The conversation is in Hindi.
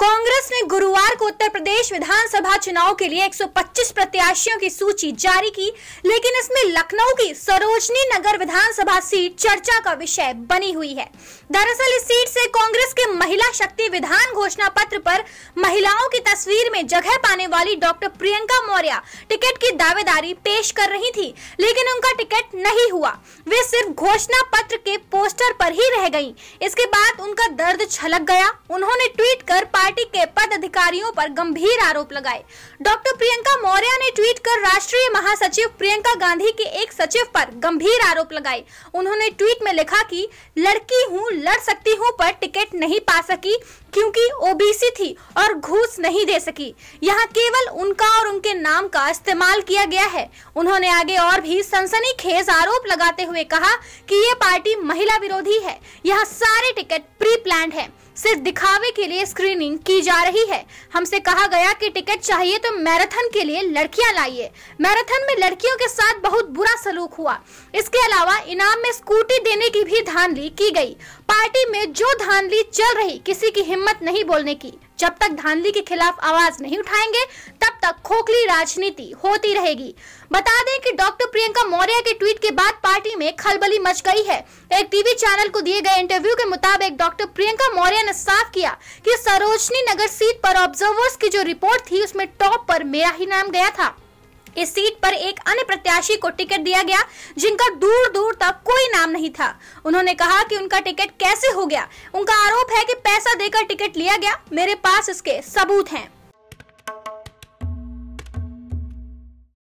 कांग्रेस ने गुरुवार को उत्तर प्रदेश विधानसभा चुनाव के लिए 125 प्रत्याशियों की सूची जारी की, लेकिन इसमें लखनऊ की सरोजनी नगर विधानसभा सीट चर्चा का विषय बनी हुई है। दरअसल इस सीट से कांग्रेस के महिला शक्ति विधान घोषणा पत्र पर महिलाओं की तस्वीर में जगह पाने वाली डॉक्टर प्रियंका मौर्य टिकट की दावेदारी पेश कर रही थी, लेकिन उनका टिकट नहीं हुआ। वे सिर्फ़ घोषणा पत्र के पोस्टर पर ही रह गई इसके बाद उनका दर्द छलक गया। उन्होंने ट्वीट कर पार्टी के पद अधिकारियों पर गंभीर आरोप लगाए। डॉक्टर प्रियंका मौर्य ने ट्वीट कर राष्ट्रीय महासचिव प्रियंका गांधी के एक सचिव पर गंभीर आरोप लगाए। उन्होंने ट्वीट में लिखा कि, लड़की हूँ, लड़ सकती हूँ, पर टिकट नहीं पा सकी क्योंकि ओबीसी थी और घूस नहीं दे सकी। यहाँ केवल उनका और उनके नाम का इस्तेमाल किया गया है। उन्होंने आगे और भी सनसनी खेज आरोप लगाते हुए कहा कि ये पार्टी महिला विरोधी है। यहाँ सारे टिकट प्री प्लान है। सिर्फ़ दिखावे के लिए स्क्रीनिंग की जा रही है। हमसे कहा गया कि टिकट चाहिए तो मैराथन के लिए लड़कियाँ लाइए। मैराथन में लड़कियों के साथ बहुत बुरा सलूक हुआ। इसके अलावा इनाम में स्कूटी देने की भी धांधली की गई। पार्टी में जो धांधली चल रही, किसी की हिम्मत नहीं बोलने की। जब तक धांधली के खिलाफ आवाज़ नहीं उठाएँगे तक खोखली राजनीति होती रहेगी। बता दें कि डॉक्टर प्रियंका मौर्य के ट्वीट के बाद पार्टी में खलबली मच गई है। एक टीवी चैनल को दिए गए इंटरव्यू के मुताबिक डॉक्टर प्रियंका मौर्य ने साफ़ किया कि सरोजनी नगर सीट पर ऑब्जर्वर्स की जो रिपोर्ट थी, उसमें टॉप पर मेरा ही नाम गया था। इस सीट पर एक अन्य प्रत्याशी को टिकट दिया गया, जिनका दूर दूर तक कोई नाम नहीं था। उन्होंने कहा कि उनका टिकट कैसे हो गया? उनका आरोप है कि पैसा देकर टिकट लिया गया। मेरे पास इसके सबूत हैं।